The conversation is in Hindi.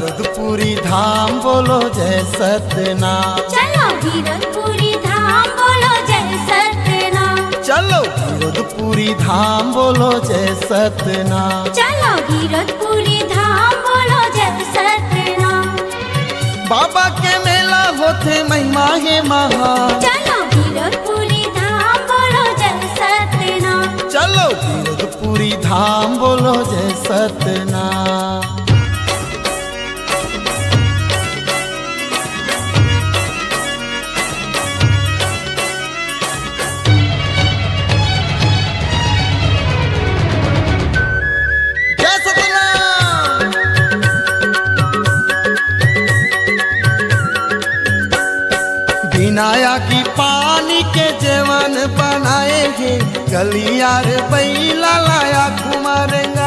गिरधपुरी धाम बोलो जय सतनाम चलो गिरधपुरी धाम बोलो जय सतनाम चलो गिरधपुरी धाम बोलो जय सतनाम चलो गिरधपुरी धाम बोलो जय सतनाम बाबा के मेला होते महिमा है महा चलो गिरधपुरी धाम बोलो जय सतनाम चलो गिरधपुरी धाम बोलो जय सतनाम बिनाया की पानी के जेवन बनाए हैं गलियार बैला लाया हैं